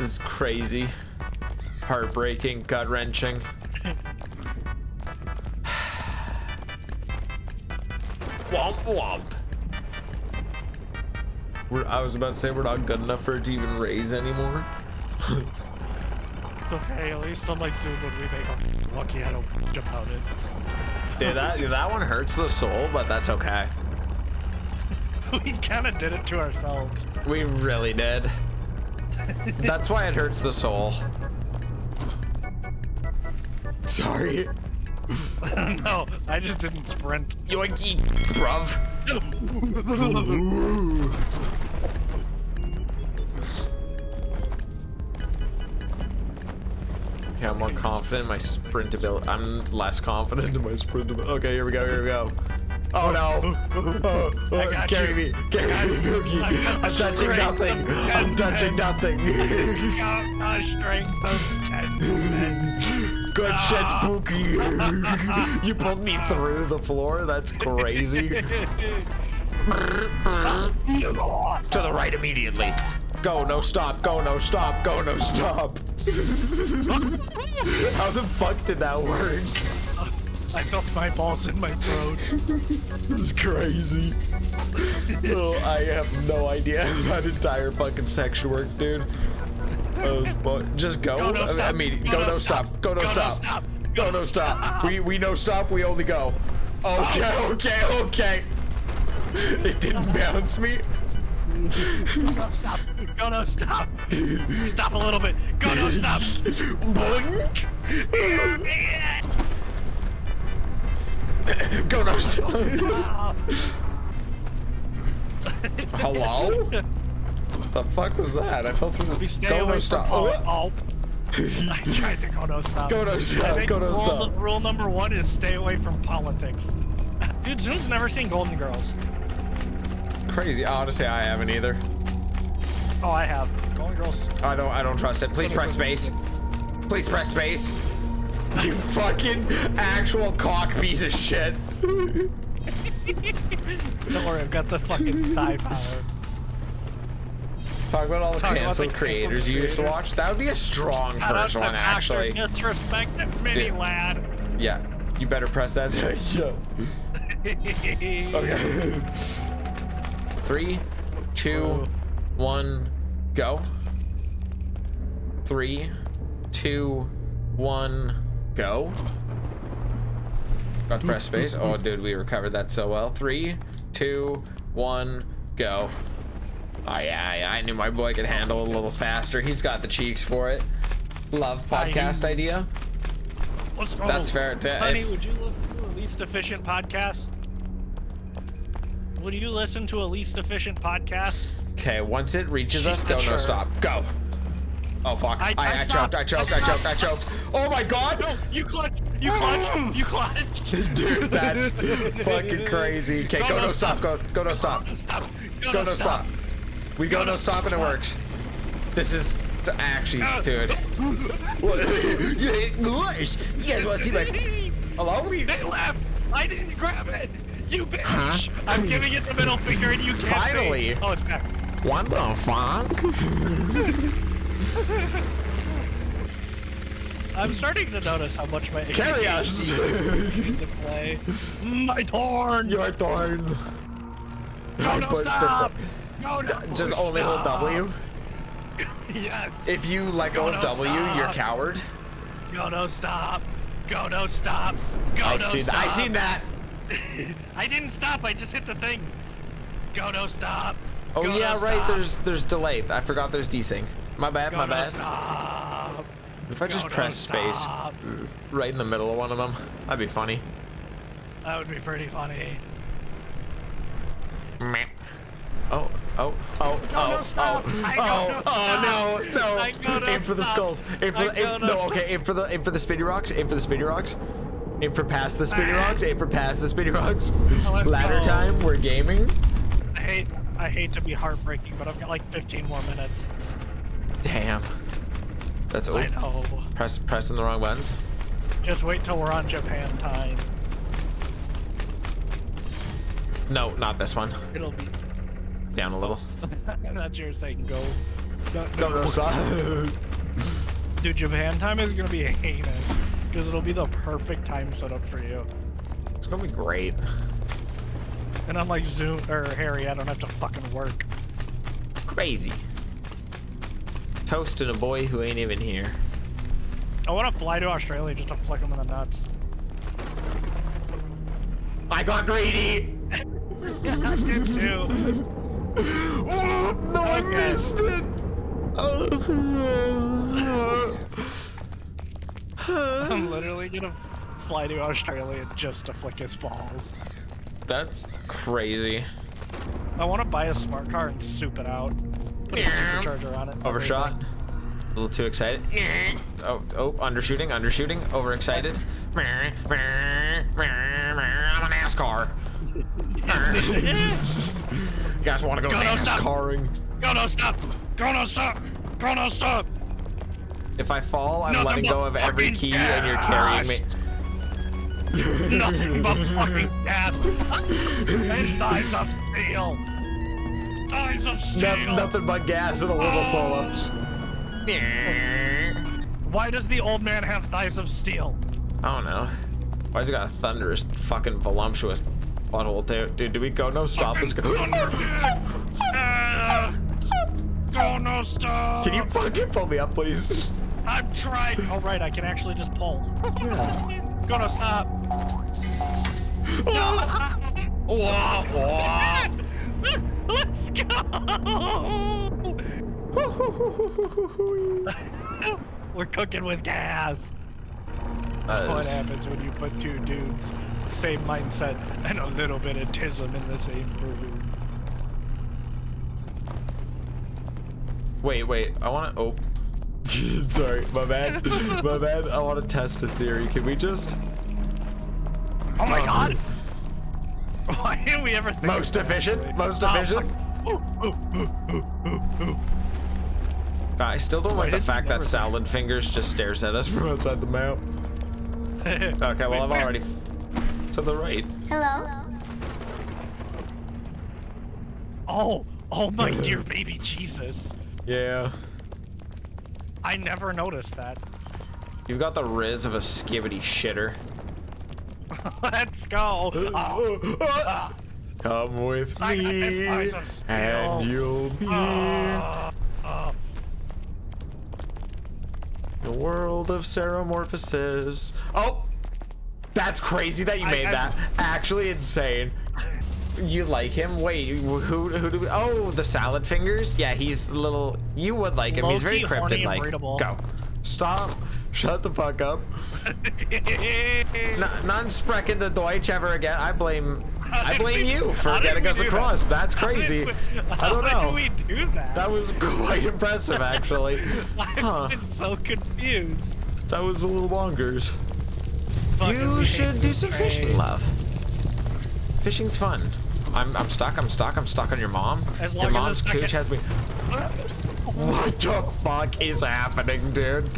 This is crazy. Heartbreaking, gut wrenching. womp womp. We're, I was about to say we're not good enough for it to even raise anymore. okay, at least unlike Zoom when we make a lucky I don't about it. Dude, that that one hurts the soul, but that's okay. we kind of did it to ourselves. We really did. That's why it hurts the soul. Sorry. no, I just didn't sprint. Yoinky, bruv. okay, I'm more confident in my sprint ability. I'm less confident in my sprint ability. Okay, here we go, here we go. Oh no! Oh, oh, I got carry you. me, carry me, Pookie. I'm touching nothing. I'm touching nothing. A strength of 10. Good ah. shit, Pookie. you pulled me through the floor. That's crazy. to the right immediately. Go, no stop. Go, no stop. Go, no stop. How the fuck did that work? I felt my balls in my throat. This is crazy. oh, I have no idea how that entire fucking section work, dude. Oh, but just go. Go, no, I stop. mean, Go, go, no, no stop. stop. Go, no Go, no, stop. stop. Go, Go, no no, stop. stop. We we no stop. We only go. Okay, oh. okay, okay. It didn't bounce me. Go, stop. Go, no, stop. Stop a little bit. Go, no, stop. Boink. Go, no. Hello? the fuck was that? I fell through the. We stay Go, away no stop. Oh. I tried to go no stop. Go no stop. Go no rule, stop. Rule number one is stay away from politics. Dude, Zoom's never seen Golden Girls. Crazy. Honestly, I haven't either. Oh, I have. Golden Girls. I don't. I don't trust it. Please press space. Please press space. You fucking actual cock piece of shit. Don't worry, I've got the fucking thigh power. Talk about all the Talk canceled the creators you used to watch. That would be a strong first one, actually. Disrespect mini Dude. lad. Yeah. You better press that. yeah. Okay. Three, two, one, go. Three, two, one, go. Got to press space. Oh, dude, we recovered that so well. Three, two, one, go. Oh, yeah, yeah, I knew my boy could handle it a little faster. He's got the cheeks for it. Love podcast idea. Let's go. That's fair. To, Honey, if- would you listen to a least efficient podcast? Would you listen to a least efficient podcast? Okay, once it reaches She's us, go not no stop. Go. Oh fuck. I, I- I, I choked. I choked, I choked, I choked. Oh my god! No, you clutch! You clutch! You clutch! Dude, that's fucking crazy. Okay, go, no stop, go go no stop. Stop! Go, Go no stop. We go no stop and it works. This is it's actually dude. you guys wanna see my Hello? They left! I didn't grab it! You bitch! I'm giving it the middle finger and you can't. Finally. Oh, it's back. What the fuck? I'm starting to notice how much my Carry us! to play. My torn! Your thorn. Go I no stop! Go no Just only hold. W. Yes! If you let go Go of no W, you're stop. coward. Go no stop! Go no stop! Go I no seen stop! I seen that. I didn't stop, I just hit the thing. Go no stop! Oh Go yeah, no right. stop. There's there's delay. I forgot there's desync. My bad. My bad. stop! If I just no press space stop. right in the middle of one of them, that'd be funny. That would be pretty funny. Meh. Oh, oh, oh, Go no oh, stop. oh, I oh, no oh, stop. no, I no. no Aim for the stop. skulls. Aim for I the, aim, no no, stop. okay, aim for the, aim for the spinny rocks. Aim for the spinny rocks. Aim for past the spinny Ah. rocks. Aim for past the spinny rocks. Oh, let's Ladder go. time. We're gaming. I hate I hate to be heartbreaking, but I've got like 15 more minutes. Damn. That's oh, I know. press pressing the wrong buttons. Just wait till we're on Japan time. No, not this one. It'll be. Down a little. I'm not sure saying go. No, No, no, stop. Dude, Japan time is gonna be heinous because it'll be the perfect time setup for you. it's gonna be great. And unlike Zoom or Harry, I don't have to fucking work. Crazy. Toasting a boy who ain't even here. I want to fly to Australia just to flick him in the nuts. I got greedy. I did too. Oh, no, I missed it. Oh. I'm literally gonna fly to Australia just to flick his balls. That's crazy. I want to buy a smart car and soup it out. Put a supercharger on it. Overshot. A little too excited. Oh, oh, undershooting, undershooting, overexcited. I'm a NASCAR. you guys want to go Go, no, stop. NASCARing? Go no stop! Go no stop! Go no stop! If I fall, I'm Nothing letting go of every key and you're carrying me. Nothing but fucking gas and dies of steel. Dies of steel. No- nothing but gas and a little pull-ups. Why does the old man have thighs of steel? I don't know. Why's he got a thunderous, fucking voluptuous butthole there? Dude, do we go? No, stop. Let's go. Uh, Go no stop! Can you fucking pull me up, please? I'm trying. Oh right, I can actually just pull. Go no stop. Wah, wah. Let's go. We're cooking with gas. That What is- happens when you put two dudes, same mindset, and a little bit of tism in the same room? Wait, wait. I want to. Oh. Sorry, my bad. my bad. I want to test a theory. Can we just Oh my Oh. god! Why didn't we ever think most efficient? Most Oh, efficient. Ooh. I still don't like the fact never that think- Salad Fingers just stares at us from outside the map. Okay, well Wait, I've where? already to the right. Hello. Oh, oh my dear baby Jesus! Yeah. I never noticed that. You've got the riz of a skibbity shitter. Let's go. Oh, Come with I me, and you'll be ah, ah. in world of ceremorphosis. Oh, that's crazy that you made I- that. Actually insane. You like him? Wait, who who do we? Oh, the salad fingers. Yeah, he's a little. You would like him. he's very Low-key and cryptid-like. Go. Stop. Shut the fuck up. N- none sprechen the Deutsch ever again. I blame. I blame we- you for getting us do that? across. That's How did crazy. we- I don't How know. did we do that? That was quite impressive, actually. I'm Huh. just so confused. That was a little bonkers. Fucking You should do some trade. fishing, love. Fishing's fun. I'm, I'm stuck. I'm stuck. I'm stuck on your mom. As your long as mom's it's cooch has me. What the fuck is happening, dude?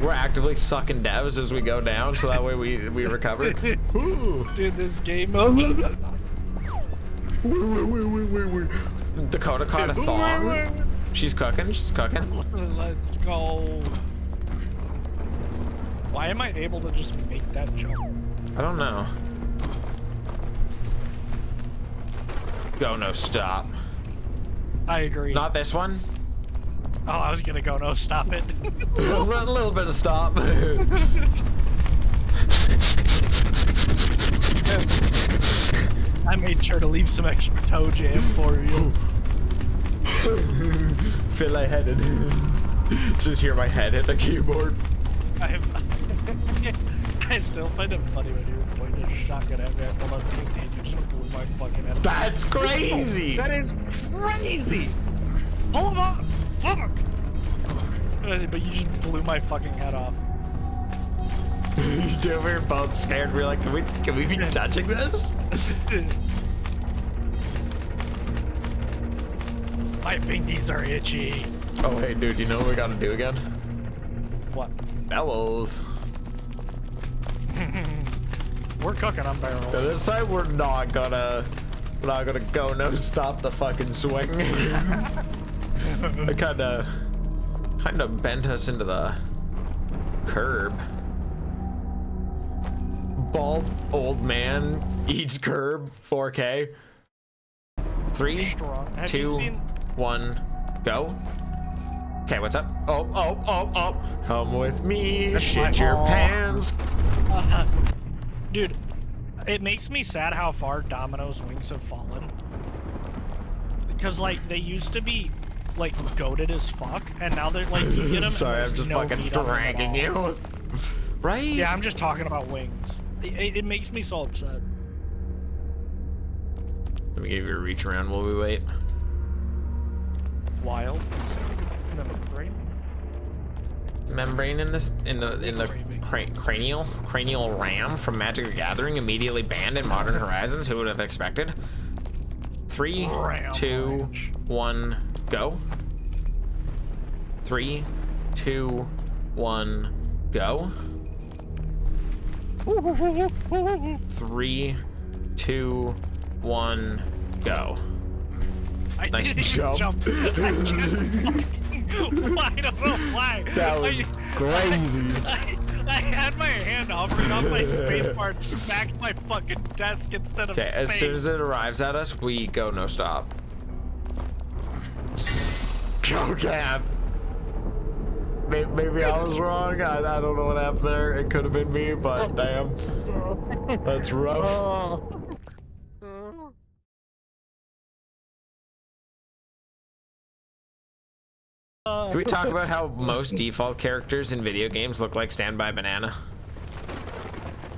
We're actively sucking devs as we go down, so that way we we recover. Dude, this game. Dakota caught a thong. She's cooking. She's cooking. Let's go. Why am I able to just make that jump? I don't know. Go no stop. I agree. Not this one. Oh, I was gonna go. No, stop it. a little, little bit of stop. I made sure to leave some extra toe jam for you. Feel lightheaded. Just hear my head hit the keyboard. I, still find it funny when you point a shotgun at me. I pull up TNT and you just blew my fucking head. That's crazy. That is crazy. Pull him off. Fuck. But you just blew my fucking head off. Dude, we were both scared. We are like, can we, can we be touching this? my fingies are itchy. Oh, hey, dude, you know what we gotta do again? What? Bellows. We're cooking on barrels. Now, this time we're not gonna We're not gonna go no stop the fucking swing. I kinda kinda bent us into the curb. Bald old man eats curb 4K. Three, two, one, go. Okay, what's up? Oh, oh, oh, oh. Come with me, That's shit your pants. dude, it makes me sad how far Domino's wings have fallen. Because like they used to be like goaded as fuck, and now they're like you get them. Sorry, I'm just no fucking meat on them at dragging you. Right? Yeah, I'm just talking about wings. It, it, it makes me so upset. Let me give you a reach around while we wait. Wild. Membrane. Membrane in this in the in the cra cranial cranial ram from Magic the Gathering immediately banned in Modern Horizons. Who would have expected? Three, two, one, go. Three, two, one, go. Three, two, one, go. I Nice didn't jump. jump. I just fucking- I don't know why. That was I, crazy. I, I had my hand hovering on my space bar and smacked my fucking desk instead of Okay, as soon as it arrives at us, we go no stop. Go Cap. Maybe, maybe I was wrong. I, I don't know what happened there. It could have been me, but damn. That's rough. Can we talk about how most default characters in video games look like Standby Banana?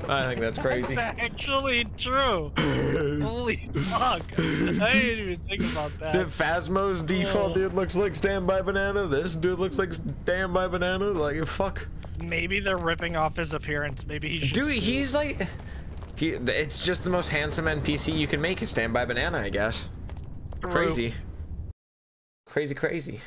I think that's crazy. That's actually true. Holy fuck. I didn't even think about that. Dude, Phasmo's default Oh. dude looks like Standby Banana. This dude looks like Standby Banana. Like, fuck. Maybe they're ripping off his appearance. Maybe he Dude, sue. he's like. He, it's just the most handsome NPC you can make is Standby Banana, I guess. True. Crazy. Crazy, crazy.